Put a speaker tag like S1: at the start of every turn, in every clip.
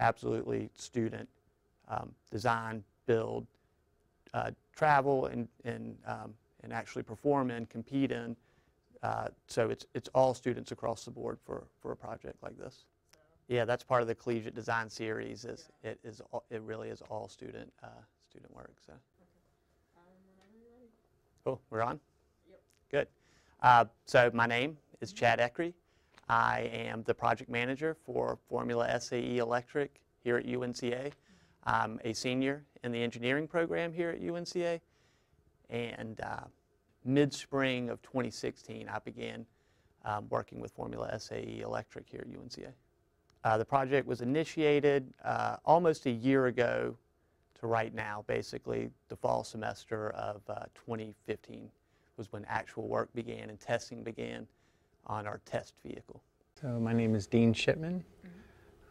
S1: absolutely student um, design, build, uh, travel, and, and, um, and actually perform in, compete in. Uh, so it's, it's all students across the board for, for a project like this. Yeah, that's part of the collegiate design series. Is it is all, it really is all student uh, student work. So cool. We're on.
S2: Yep.
S1: Good. Uh, so my name is Chad Eckery. I am the project manager for Formula SAE Electric here at UNCA. I'm a senior in the engineering program here at UNCA, and uh, mid-spring of 2016, I began um, working with Formula SAE Electric here at UNCA. Uh, the project was initiated uh, almost a year ago to right now, basically the fall semester of uh, 2015 was when actual work began and testing began on our test vehicle.
S3: So my name is Dean Shipman.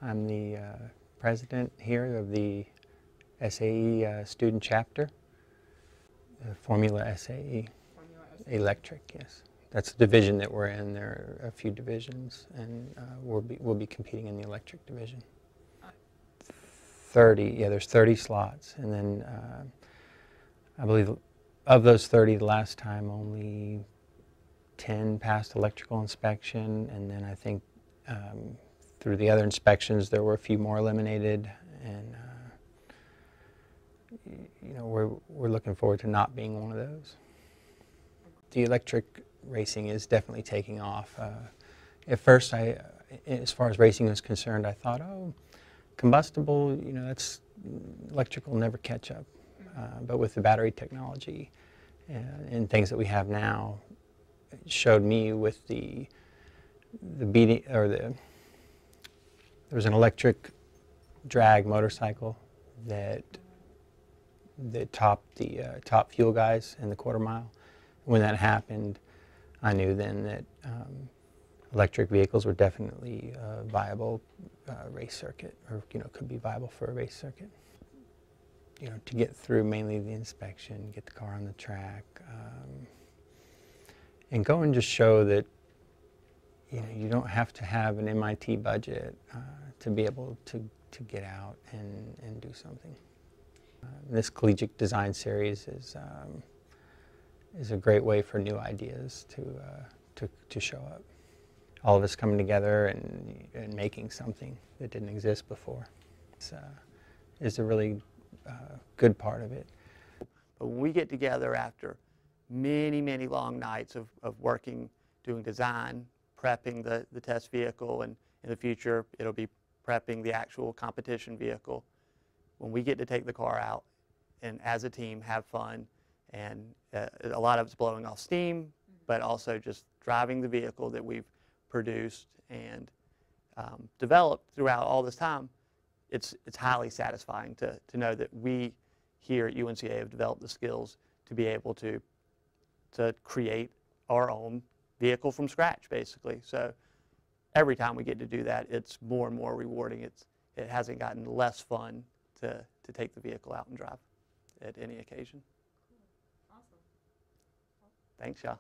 S3: I'm the uh, president here of the SAE uh, student chapter, the Formula SAE
S2: Formula S.
S3: Electric, yes. That's the division that we're in. There are a few divisions, and uh, we'll, be, we'll be competing in the electric division. 30, yeah, there's 30 slots, and then uh, I believe of those 30, the last time only 10 passed electrical inspection, and then I think um, through the other inspections there were a few more eliminated, and uh, you know we're we're looking forward to not being one of those. The electric racing is definitely taking off. Uh, at first, I, as far as racing was concerned, I thought, oh, combustible, you know, that's electrical never catch up. Uh, but with the battery technology uh, and things that we have now, showed me with the the beating or the there was an electric drag motorcycle that that topped the uh, top fuel guys in the quarter mile. When that happened, I knew then that um, electric vehicles were definitely a viable uh, race circuit, or you know, could be viable for a race circuit. You know, to get through mainly the inspection, get the car on the track, um, and go and just show that you know you don't have to have an MIT budget uh, to be able to to get out and and do something. Uh, this collegiate design series is um, is a great way for new ideas to uh, to to show up. All of us coming together and and making something that didn't exist before. Uh, is a really uh, good part of it.
S1: But when we get together after many, many long nights of, of working, doing design, prepping the, the test vehicle, and in the future it'll be prepping the actual competition vehicle, when we get to take the car out and as a team have fun, and uh, a lot of it's blowing off steam, but also just driving the vehicle that we've produced and um, developed throughout all this time, it's, it's highly satisfying to, to know that we here at UNCA have developed the skills to be able to, to create our own vehicle from scratch, basically. So every time we get to do that, it's more and more rewarding. It's, it hasn't gotten less fun to, to take the vehicle out and drive at any occasion.
S2: Awesome.
S1: Thanks, y'all.